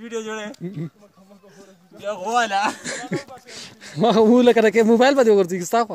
ویډیو جوړه بیا غواله ما خو لکه کې موبایل باندې ورته کیستا خو